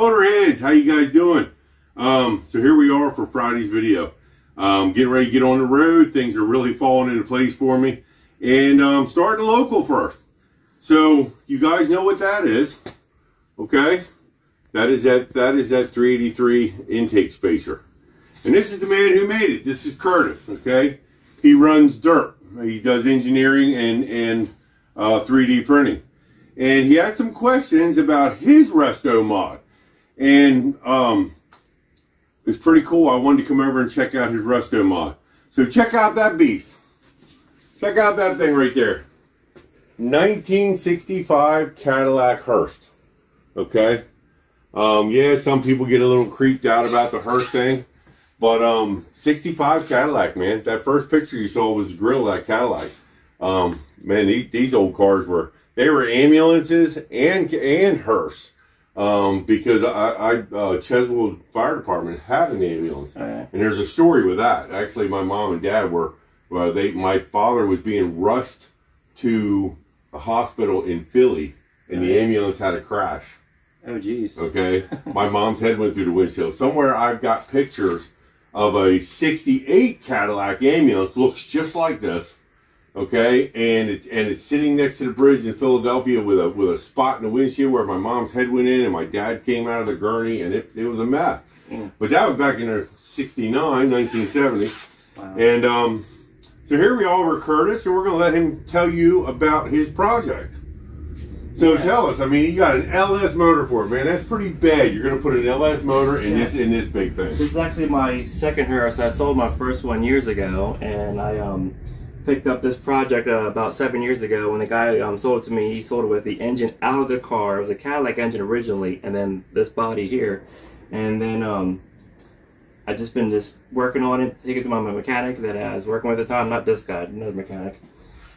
Motorheads, how you guys doing? Um, so here we are for Friday's video. Um, getting ready to get on the road. Things are really falling into place for me. And um, starting local first. So you guys know what that is. Okay? That is that that is that 383 intake spacer. And this is the man who made it. This is Curtis, okay? He runs dirt. He does engineering and, and uh, 3D printing. And he had some questions about his resto mod. And um, it's pretty cool. I wanted to come over and check out his resto mod. So check out that beast. Check out that thing right there. 1965 Cadillac hearse. Okay? Um, yeah, some people get a little creeped out about the hearse thing. But um, 65 Cadillac, man. That first picture you saw was the grill that Cadillac. Um, man, these, these old cars were they were ambulances and and hearse. Um, because I, I uh, Cheswold Fire Department had an ambulance, and there's a story with that. Actually, my mom and dad were well, they my father was being rushed to a hospital in Philly, and the ambulance had a crash. Oh, jeez. Okay, my mom's head went through the windshield. Somewhere I've got pictures of a '68 Cadillac ambulance, looks just like this okay, and it's and it's sitting next to the bridge in Philadelphia with a with a spot in the windshield where my mom's head went in and my dad came out of the gurney and it, it was a mess. Mm. But that was back in the 69, 1970. Wow. And um, so here we are with Curtis, and we're going to let him tell you about his project. So yeah. tell us, I mean, you got an LS motor for it, man. That's pretty bad. You're going to put an LS motor in yeah. this in this big thing. This is actually my second hearse. I sold my first one years ago, and I um picked up this project uh, about seven years ago when the guy um, sold it to me. He sold it with the engine out of the car. It was a Cadillac engine originally, and then this body here. And then um, I just been just working on it, taking it to my mechanic that I was working with at the time, not this guy, another mechanic,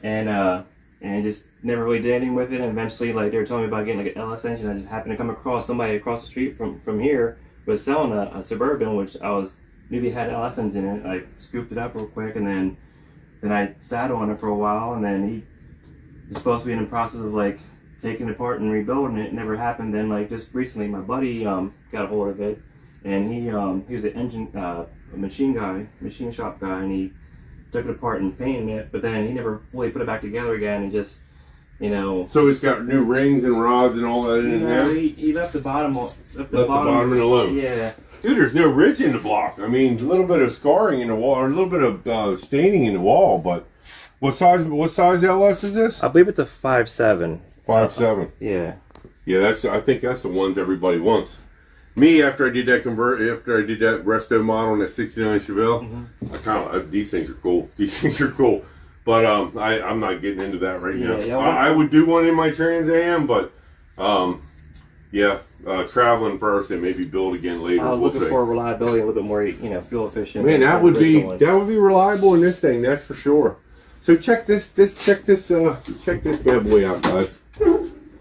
and uh, and just never really did anything with it. And eventually, like they were telling me about getting like an LS engine, I just happened to come across somebody across the street from from here was selling a, a suburban, which I was knew they had LS engine in it. I scooped it up real quick, and then then I sat on it for a while, and then he was supposed to be in the process of like taking it apart and rebuilding it. it never happened. Then like just recently, my buddy um, got a hold of it, and he um, he was an engine uh, a machine guy, machine shop guy, and he took it apart and painted it. But then he never fully put it back together again, and just you know. So it's got new rings and rods and all that in there. He, he left the bottom. Left the left bottom, the bottom alone. Yeah. Dude, there's no ridge in the block. I mean, a little bit of scarring in the wall, or a little bit of uh, staining in the wall, but what size? What size LS is this? I believe it's a five seven. Five seven. Yeah. Yeah, that's. I think that's the ones everybody wants. Me, after I did that convert, after I did that resto mod on that '69 Chevelle, mm-hmm. I kind of these things are cool. These things are cool, but um, I I'm not getting into that right yeah, now. Yeah, I, I, would do one in my Trans Am, but um, yeah, uh, traveling first and maybe build again later. I was we'll looking see. for reliability, a little bit more, you know, fuel efficient. Man, that would be one. that would be reliable in this thing, that's for sure. So check this, this check this, uh, check this bad boy out, guys.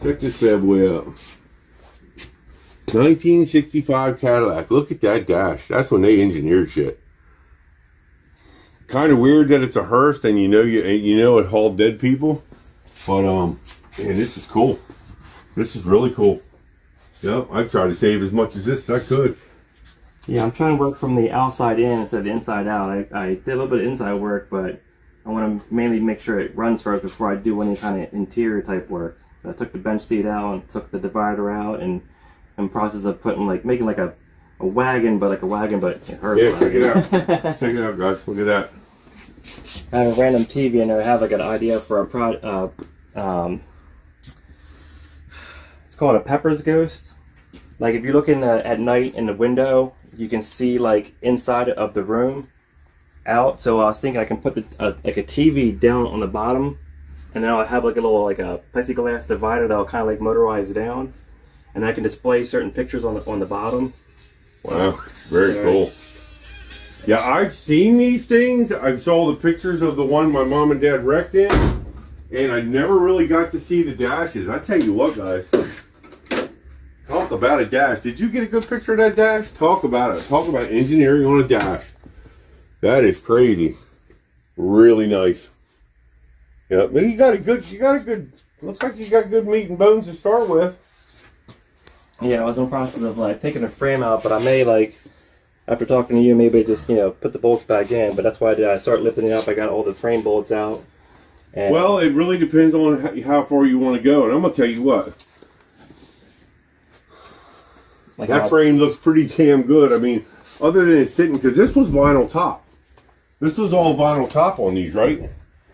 Check this bad boy out. 1965 Cadillac. Look at that dash. That's when they engineered shit. Kind of weird that it's a hearse and you know you you know it hauled dead people, but um, man, this is cool. This is really cool. Yep, I try to save as much as this as I could. Yeah, I'm trying to work from the outside in instead of the inside out. I, I did a little bit of inside work, but I want to mainly make sure it runs first before I do any kind of interior type work. So I took the bench seat out and took the divider out and in process of putting like making like a, a wagon, but like a wagon, but it hurts. Yeah, check it out. check it out, guys. Look at that. I have a random TV and I have like an idea for a pro. Uh, um, it's called a Pepper's Ghost like if you're looking uh, at night in the window, you can see like inside of the room out. So I was thinking I can put the, uh, like a TV down on the bottom and then I'll have like a little like a plexiglass divider that'll kind of like motorize down and I can display certain pictures on the on the bottom. Wow, very cool. Yeah, I've seen these things. I saw the pictures of the one my mom and dad wrecked in, and I never really got to see the dashes. I tell you what, guys, Talk about a dash. Did you get a good picture of that dash? Talk about it. Talk about engineering on a dash. That is crazy. Really nice. Yeah, but you got a good, you got a good, looks like you got good meat and bones to start with. Yeah, I was in the process of like taking the frame out, but I may like after talking to you, maybe just you know put the bolts back in. But that's why I did. I started lifting it up. I got all the frame bolts out. And well, it really depends on how far you want to go, and I'm gonna tell you what. Like that frame looks pretty damn good. I mean, other than it's sitting, because this was vinyl top. This was all vinyl top on these, right?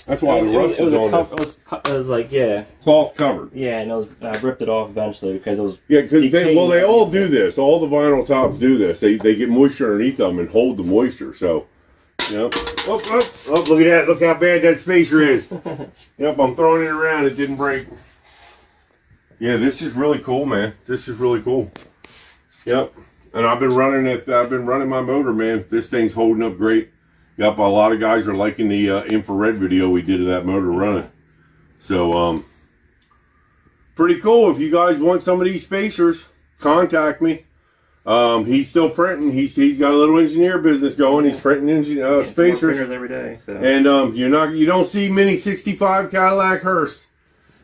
That's why the rust it was, was on this. It was, it was like, yeah. Cloth covered. Yeah, and it was, I ripped it off eventually because it was. Yeah, because they, well, they all do this. All the vinyl tops do this. They, they get moisture underneath them and hold the moisture. So, yep. Oh, oh, oh, look at that. Look how bad that spacer is. yep, I'm throwing it around. It didn't break. Yeah, this is really cool, man. This is really cool. Yep. And I've been running it. I've been running my motor, man. This thing's holding up great. Yep, a lot of guys are liking the uh, infrared video we did of that motor running. So, um, pretty cool. If you guys want some of these spacers, contact me. Um, he's still printing. He's he's got a little engineer business going. He's printing engine uh, spacers every day. So. And um, you're not you don't see many '65 Cadillac hearse.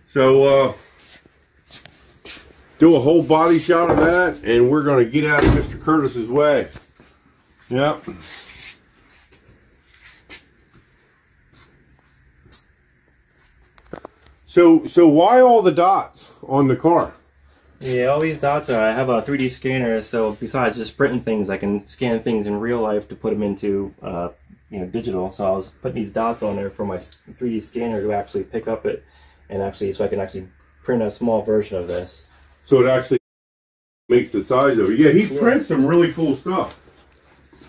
So uh, do a whole body shot of that, and we're gonna get out of Mr. Curtis's way. Yep. So, so why all the dots on the car? Yeah, all these dots are. I have a 3D scanner, so besides just printing things, I can scan things in real life to put them into, uh, you know, digital. So I was putting these dots on there for my 3D scanner to actually pick up it, and actually, so I can actually print a small version of this. So it actually makes the size of it. Yeah, he yeah. prints some really cool stuff.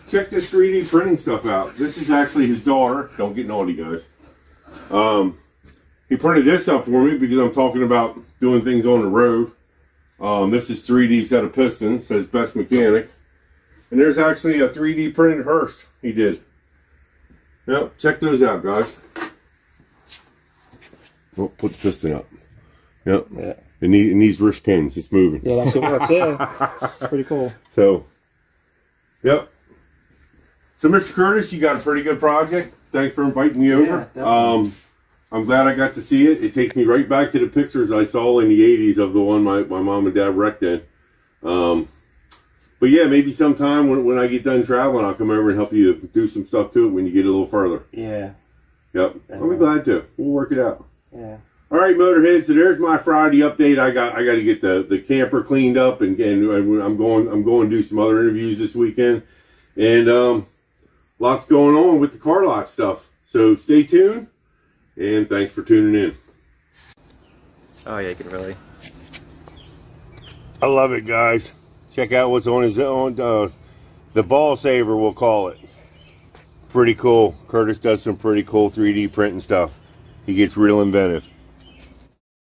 Check this 3D printing stuff out. This is actually his daughter. Don't get naughty, guys. Um, he printed this up for me because I'm talking about doing things on the road. Um, this is 3D set of pistons, says best mechanic. And there's actually a 3D printed hearse he did. Yep, check those out, guys. Oh, put the piston up. Yep. Yeah. It, need, it needs wrist pins. It's moving. Yeah, that's what works. Yeah. pretty cool. So, yep. So, Mr. Curtis, you got a pretty good project. Thanks for inviting me over. Yeah, um, I'm glad I got to see it. It takes me right back to the pictures I saw in the 80s of the one my, my mom and dad wrecked in. Um, but yeah, maybe sometime when, when I get done traveling, I'll come over and help you do some stuff to it when you get a little further. Yeah. Yep. I'll be glad to. We'll work it out. Yeah. All right, Motorhead. So there's my Friday update. I got I got to get the, the camper cleaned up and, and I'm going I'm going to do some other interviews this weekend, and um, lots going on with the car lot stuff. So stay tuned. And thanks for tuning in. Oh yeah, you can really. I love it, guys. Check out what's on his own. Uh, the ball saver, we'll call it. Pretty cool. Curtis does some pretty cool 3D printing stuff. He gets real inventive.